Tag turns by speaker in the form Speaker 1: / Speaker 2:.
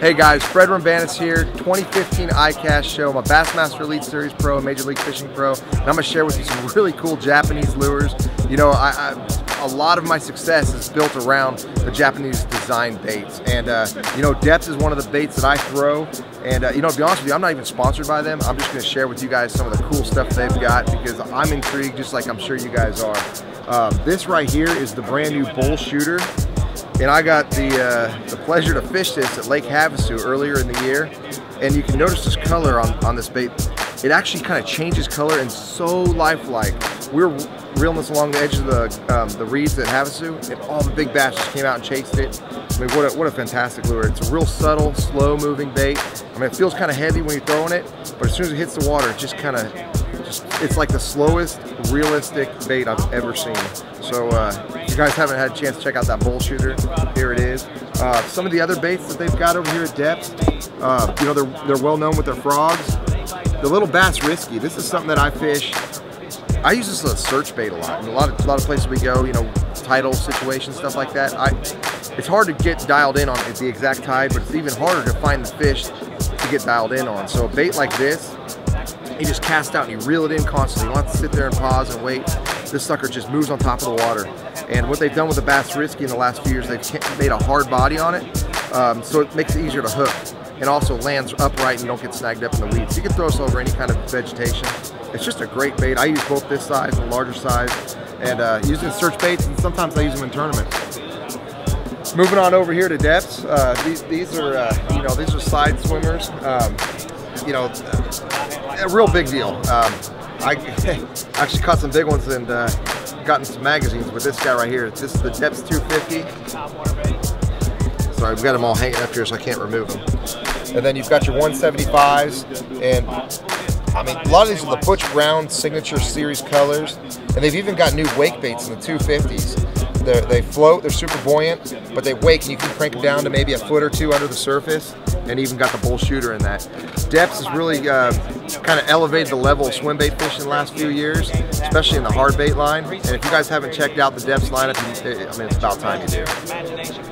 Speaker 1: Hey guys, Fred Roumbanis here, 2015 ICAST show, my Bassmaster Elite Series Pro, Major League Fishing Pro, and I'm gonna share with you some really cool Japanese lures. You know, I, I, a lot of my success is built around the Japanese design baits, and uh, you know, Deps is one of the baits that I throw. And uh, you know, to be honest with you, I'm not even sponsored by them. I'm just gonna share with you guys some of the cool stuff they've got because I'm intrigued, just like I'm sure you guys are. Uh, this right here is the brand new Bullshooter and I got the, uh, the pleasure to fish this at Lake Havasu earlier in the year. And you can notice this color on, on this bait. It actually kind of changes color and so lifelike. We were reeling this along the edge of the, um, the reeds at Havasu and all the big bass just came out and chased it. I mean, what a, what a fantastic lure. It's a real subtle, slow moving bait. I mean, it feels kind of heavy when you're throwing it, but as soon as it hits the water, it just kind of it's like the slowest realistic bait I've ever seen. So uh, if you guys haven't had a chance to check out that Bullshooter, here it is. Uh, some of the other baits that they've got over here at Deps, uh, you know, they're, they're well known with their frogs. The little Basirisky, this is something that I fish. I use this as a search bait a lot. In a lot of, a lot of places we go, you know, tidal situations, stuff like that. I, it's hard to get dialed in on the exact tide, but it's even harder to find the fish to get dialed in on. So a bait like this, you just casts out and he reel it in constantly. Don't have to sit there and pause and wait. This sucker just moves on top of the water. And what they've done with the Basirisky in the last few years, they've made a hard body on it, um, so it makes it easier to hook. And also lands upright and don't get snagged up in the weeds. You can throw this over any kind of vegetation. It's just a great bait. I use both this size and larger size, and uh, use it in search baits, and sometimes I use them in tournaments. Moving on over here to Deps, uh, these, these are, uh, you know, these are side swimmers. Um, you know, a real big deal. Um, I actually caught some big ones and uh, gotten some magazines with this guy right here. This is the Deps 250. Sorry, we've got them all hanging up here so I can't remove them. And then you've got your 175s and I mean, a lot of these are the Butch Brown signature series colors, and they've even got new wake baits in the 250s. They're, they float, they're super buoyant, but they wake and you can crank them down to maybe a foot or two under the surface and even got the Bullshooter in that. Deps has really uh, kind of elevated the level of swim bait fishing the last few years, especially in the hard bait line. And if you guys haven't checked out the Deps lineup, I mean, it's about time you do.